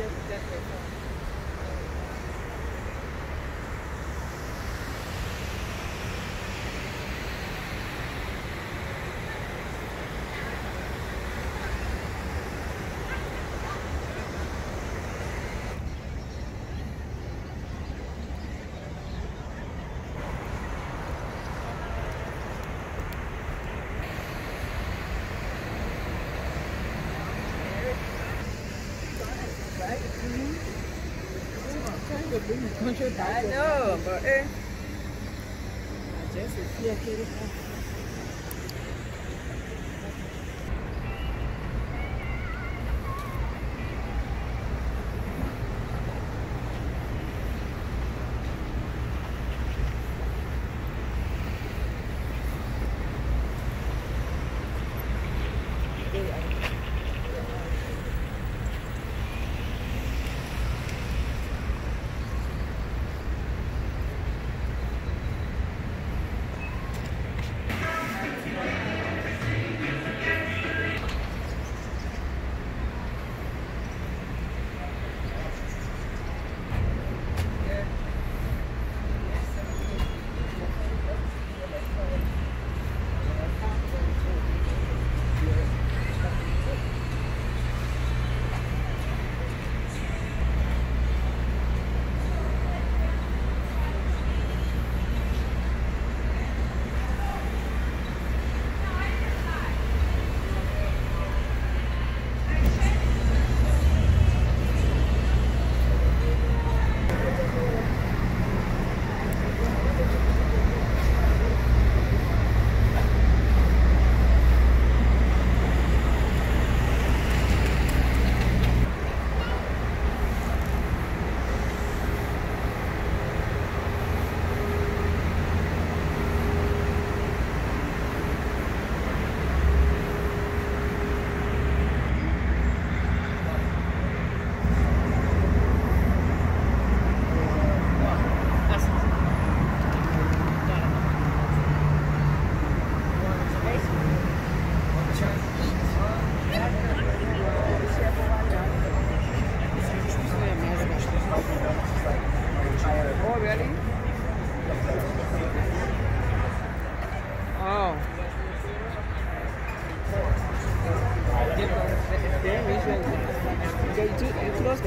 just different. I know, but eh. I just feel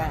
trang